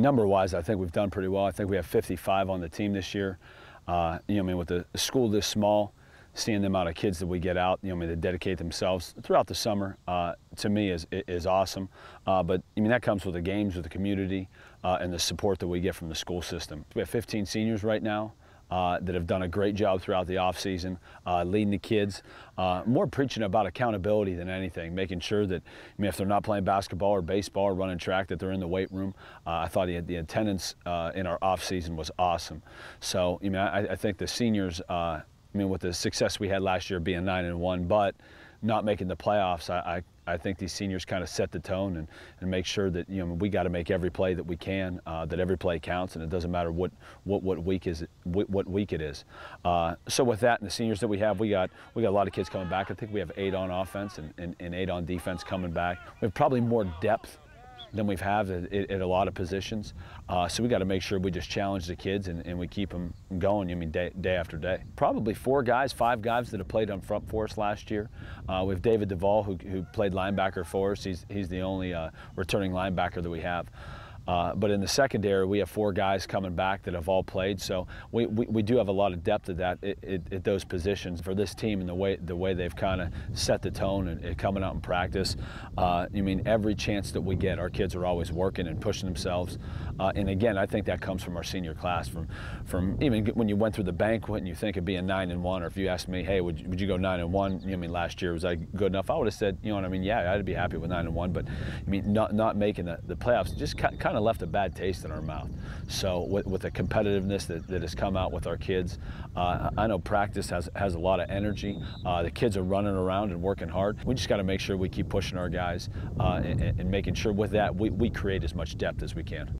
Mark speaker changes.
Speaker 1: Number-wise, I think we've done pretty well. I think we have 55 on the team this year. Uh, you know, I mean, with the school this small, seeing the amount of kids that we get out, you know, I mean, they dedicate themselves throughout the summer, uh, to me is is awesome. Uh, but I mean, that comes with the games, with the community, uh, and the support that we get from the school system. We have 15 seniors right now uh, that have done a great job throughout the off season, uh, leading the kids. Uh, more preaching about accountability than anything, making sure that I mean, if they're not playing basketball or baseball or running track, that they're in the weight room. Uh, I thought the, the attendance uh, in our off season was awesome. So I mean, I, I think the seniors. Uh, I mean, with the success we had last year being nine and one, but not making the playoffs, I, I I think these seniors kind of set the tone and, and make sure that you know we got to make every play that we can, uh, that every play counts, and it doesn't matter what what, what week is it, what, week it is. Uh, so with that and the seniors that we have, we got we got a lot of kids coming back. I think we have eight on offense and, and, and eight on defense coming back. We have probably more depth than we've had at, at, a lot of positions. Uh, so we got to make sure we just challenge the kids and, and we keep them going. I mean, day, day, after day. Probably four guys, five guys that have played on front for us last year. Uh, we have David Duvall, who, who played linebacker for us. He's, he's the only uh, returning linebacker that we have. Uh, but in the secondary, we have four guys coming back that have all played. So we, we, we do have a lot of depth at that at, those positions for this team and the way the way they've kind of set the tone and, and, coming out in practice. Uh, I mean, every chance that we get, our kids are always working and pushing themselves. Uh, and again, I think that comes from our senior class. From from even when you went through the banquet and you think of being nine and one, or if you asked me, hey, would you, would you go nine and one? You know, I mean, last year was that good enough? I would have said, you know what I mean? Yeah, I'd be happy with nine and one. But I mean, not not making the, the playoffs just kind kind of left a bad taste in our mouth. So with, with the competitiveness that, that, has come out with our kids, uh, I know practice has, has a lot of energy. Uh, the kids are running around and working hard. We just got to make sure we keep pushing our guys uh, and, and, making sure with that we, we create as much depth as we can.